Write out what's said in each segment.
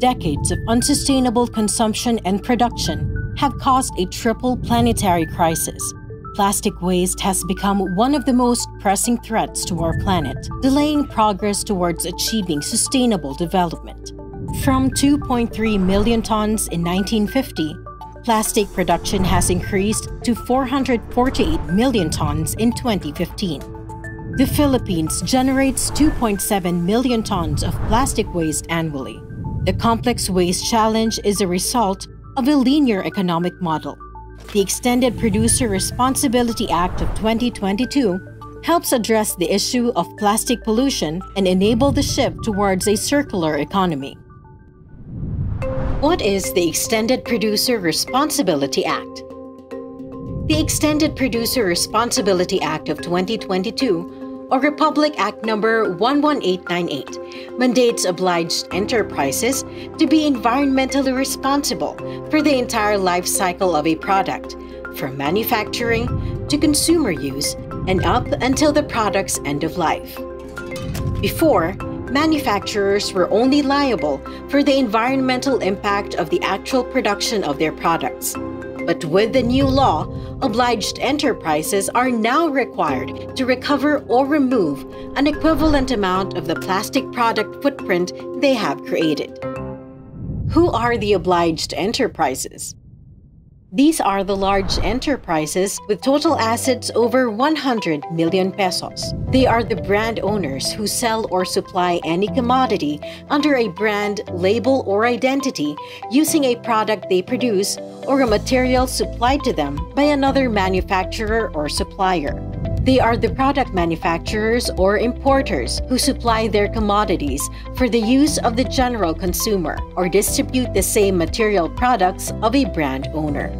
decades of unsustainable consumption and production have caused a triple planetary crisis. Plastic waste has become one of the most pressing threats to our planet, delaying progress towards achieving sustainable development. From 2.3 million tons in 1950, plastic production has increased to 448 million tons in 2015. The Philippines generates 2.7 million tons of plastic waste annually. The complex waste challenge is a result of a linear economic model. The Extended Producer Responsibility Act of 2022 helps address the issue of plastic pollution and enable the shift towards a circular economy. What is the Extended Producer Responsibility Act? The Extended Producer Responsibility Act of 2022, or Republic Act Number 11898, mandates obliged enterprises to be environmentally responsible for the entire life cycle of a product, from manufacturing to consumer use and up until the product's end of life. Before, manufacturers were only liable for the environmental impact of the actual production of their products. But with the new law, obliged enterprises are now required to recover or remove an equivalent amount of the plastic product footprint they have created. Who are the obliged enterprises? These are the large enterprises with total assets over 100 million pesos. They are the brand owners who sell or supply any commodity under a brand, label, or identity using a product they produce or a material supplied to them by another manufacturer or supplier. They are the product manufacturers or importers who supply their commodities for the use of the general consumer or distribute the same material products of a brand owner.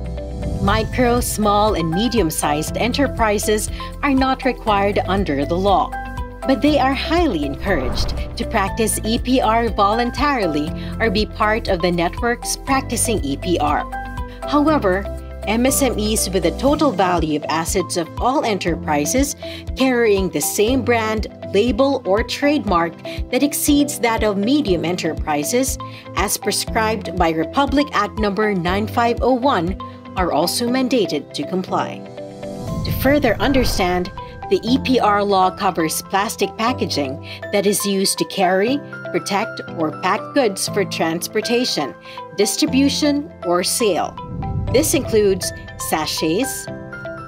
Micro, small, and medium sized enterprises are not required under the law, but they are highly encouraged to practice EPR voluntarily or be part of the networks practicing EPR. However, MSMEs with a total value of assets of all enterprises carrying the same brand, label, or trademark that exceeds that of medium enterprises, as prescribed by Republic Act No. 9501, are also mandated to comply. To further understand, the EPR law covers plastic packaging that is used to carry, protect, or pack goods for transportation, distribution, or sale. This includes sachets,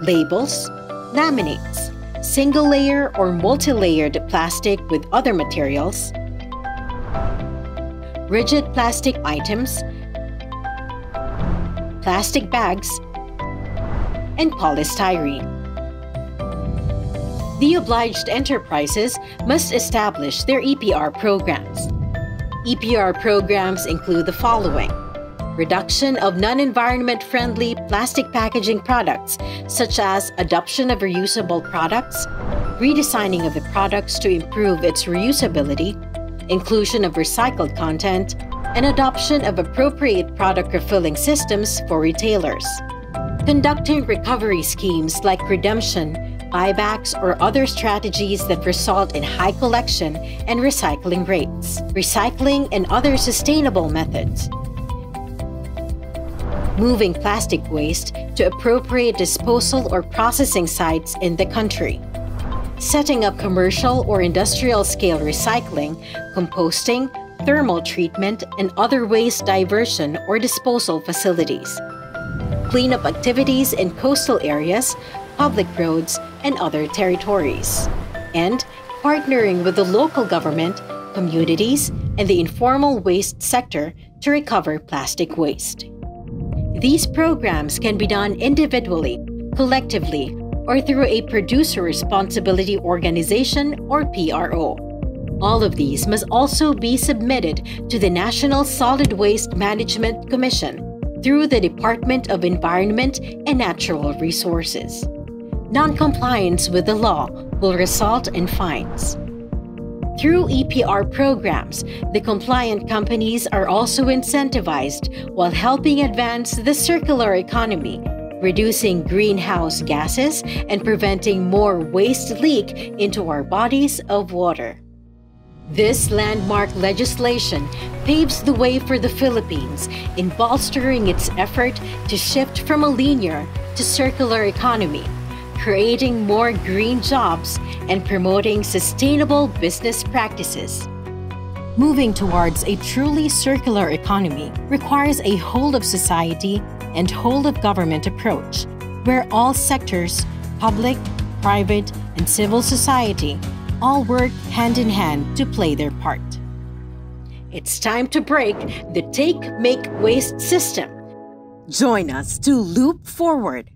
labels, laminates, single layer or multi layered plastic with other materials, rigid plastic items, plastic bags, and polystyrene. The obliged enterprises must establish their EPR programs. EPR programs include the following reduction of non environment friendly plastic packaging products, such as adoption of reusable products, redesigning of the products to improve its reusability, inclusion of recycled content, and adoption of appropriate product refilling systems for retailers. Conducting recovery schemes like redemption, buybacks, or other strategies that result in high collection and recycling rates. Recycling and other sustainable methods moving plastic waste to appropriate disposal or processing sites in the country, setting up commercial or industrial scale recycling, composting, thermal treatment, and other waste diversion or disposal facilities, cleanup activities in coastal areas, public roads, and other territories, and partnering with the local government, communities, and the informal waste sector to recover plastic waste. These programs can be done individually, collectively, or through a producer responsibility organization or PRO. All of these must also be submitted to the National Solid Waste Management Commission through the Department of Environment and Natural Resources. Noncompliance with the law will result in fines. Through EPR programs, the compliant companies are also incentivized while helping advance the circular economy, reducing greenhouse gases and preventing more waste leak into our bodies of water. This landmark legislation paves the way for the Philippines in bolstering its effort to shift from a linear to circular economy, creating more green jobs and promoting sustainable business practices. Moving towards a truly circular economy requires a whole of society and whole of government approach, where all sectors, public, private, and civil society, all work hand in hand to play their part. It's time to break the take, make, waste system. Join us to loop forward